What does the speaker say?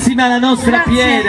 bellissima la nostra Grazie.